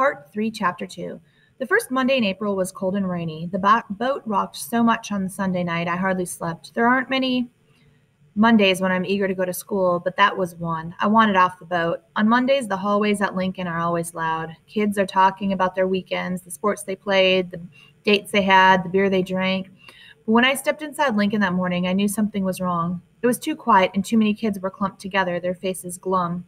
Part 3, Chapter 2. The first Monday in April was cold and rainy. The bo- boat rocked so much on Sunday night I hardly slept. There aren't many Mondays when I'm eager to go to school, but that was one. I wanted off the boat. On Mondays, the hallways at Lincoln are always loud. Kids are talking about their weekends, the sports they played, the dates they had, the beer they drank. But when I stepped inside Lincoln that morning, I knew something was wrong. It was too quiet, and too many kids were clumped together, their faces glum.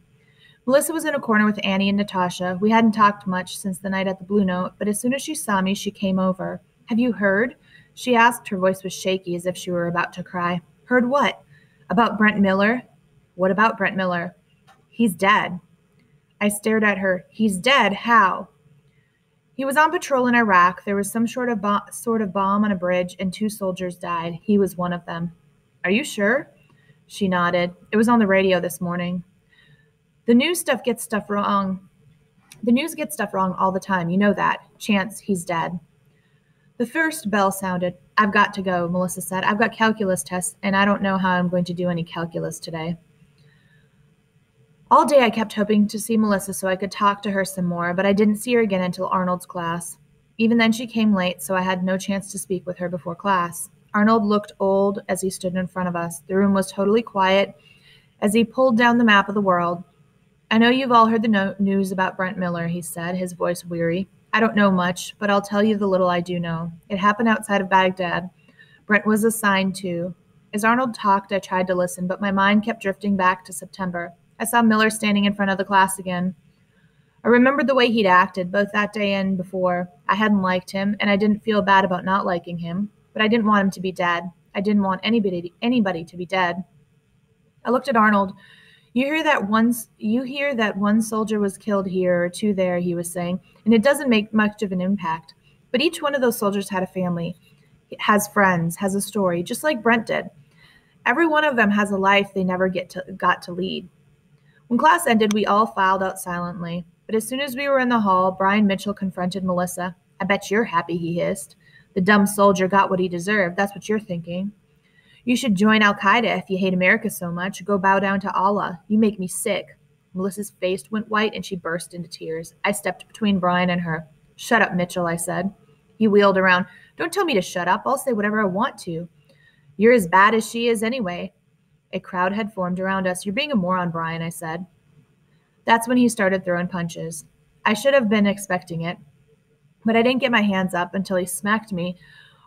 Melissa was in a corner with Annie and Natasha. We hadn't talked much since the night at the Blue Note, but as soon as she saw me, she came over. Have you heard? She asked. Her voice was shaky, as if she were about to cry. Heard what? About Brent Miller? What about Brent Miller? He's dead. I stared at her. He's dead? How? He was on patrol in Iraq. There was some sort of, bo- sort of bomb on a bridge, and two soldiers died. He was one of them. Are you sure? She nodded. It was on the radio this morning. The news stuff gets stuff wrong. The news gets stuff wrong all the time. You know that. Chance he's dead. The first bell sounded. I've got to go, Melissa said. I've got calculus tests, and I don't know how I'm going to do any calculus today. All day I kept hoping to see Melissa so I could talk to her some more, but I didn't see her again until Arnold's class. Even then, she came late, so I had no chance to speak with her before class. Arnold looked old as he stood in front of us. The room was totally quiet as he pulled down the map of the world. I know you've all heard the no- news about Brent Miller, he said, his voice weary. I don't know much, but I'll tell you the little I do know. It happened outside of Baghdad. Brent was assigned to. As Arnold talked, I tried to listen, but my mind kept drifting back to September. I saw Miller standing in front of the class again. I remembered the way he'd acted, both that day and before. I hadn't liked him, and I didn't feel bad about not liking him, but I didn't want him to be dead. I didn't want anybody anybody to be dead. I looked at Arnold. You hear that once you hear that one soldier was killed here or two there, he was saying, and it doesn't make much of an impact. But each one of those soldiers had a family, has friends, has a story, just like Brent did. Every one of them has a life they never get to got to lead. When class ended, we all filed out silently. But as soon as we were in the hall, Brian Mitchell confronted Melissa. I bet you're happy, he hissed. The dumb soldier got what he deserved. That's what you're thinking. You should join Al Qaeda if you hate America so much. Go bow down to Allah. You make me sick. Melissa's face went white and she burst into tears. I stepped between Brian and her. Shut up, Mitchell, I said. He wheeled around. Don't tell me to shut up. I'll say whatever I want to. You're as bad as she is anyway. A crowd had formed around us. You're being a moron, Brian, I said. That's when he started throwing punches. I should have been expecting it, but I didn't get my hands up until he smacked me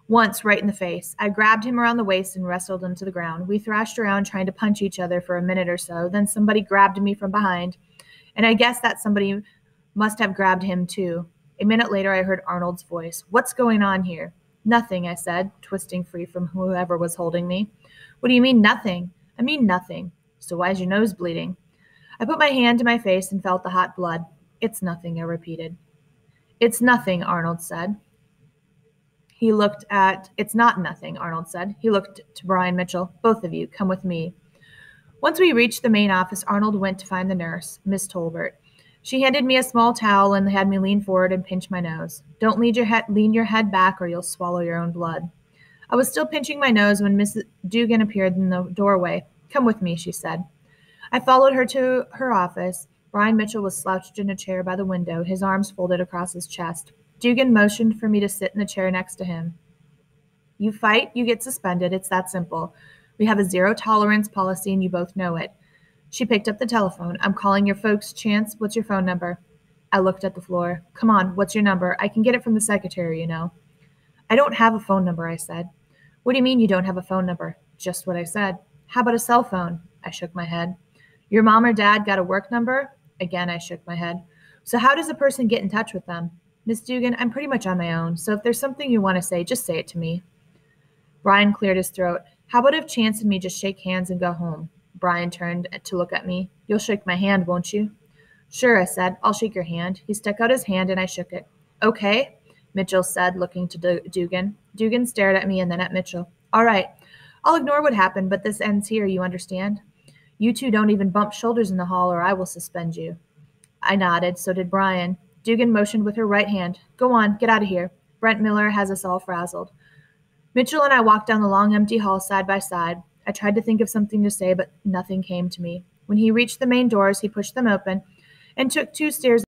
once right in the face. I grabbed him around the waist and wrestled him to the ground. We thrashed around trying to punch each other for a minute or so. Then somebody grabbed me from behind, and I guess that somebody must have grabbed him too. A minute later, I heard Arnold's voice. What's going on here? Nothing, I said, twisting free from whoever was holding me. What do you mean, nothing? I mean, nothing. So why is your nose bleeding? I put my hand to my face and felt the hot blood. It's nothing, I repeated. It's nothing, Arnold said. He looked at, it's not nothing, Arnold said. He looked to Brian Mitchell. Both of you, come with me. Once we reached the main office, Arnold went to find the nurse, Miss Tolbert. She handed me a small towel and had me lean forward and pinch my nose. Don't lean your, head, lean your head back or you'll swallow your own blood. I was still pinching my nose when Miss Dugan appeared in the doorway. Come with me, she said. I followed her to her office. Brian Mitchell was slouched in a chair by the window, his arms folded across his chest. Dugan motioned for me to sit in the chair next to him. You fight, you get suspended. It's that simple. We have a zero tolerance policy, and you both know it. She picked up the telephone. I'm calling your folks. Chance, what's your phone number? I looked at the floor. Come on, what's your number? I can get it from the secretary, you know. I don't have a phone number, I said. What do you mean you don't have a phone number? Just what I said. How about a cell phone? I shook my head. Your mom or dad got a work number? Again, I shook my head. So, how does a person get in touch with them? Miss Dugan, I'm pretty much on my own, so if there's something you want to say, just say it to me. Brian cleared his throat. How about if Chance and me just shake hands and go home? Brian turned to look at me. You'll shake my hand, won't you? Sure, I said. I'll shake your hand. He stuck out his hand and I shook it. Okay, Mitchell said, looking to Dugan. Dugan stared at me and then at Mitchell. All right, I'll ignore what happened, but this ends here, you understand? You two don't even bump shoulders in the hall or I will suspend you. I nodded, so did Brian. Dugan motioned with her right hand. Go on, get out of here. Brent Miller has us all frazzled. Mitchell and I walked down the long, empty hall side by side. I tried to think of something to say, but nothing came to me. When he reached the main doors, he pushed them open and took two stairs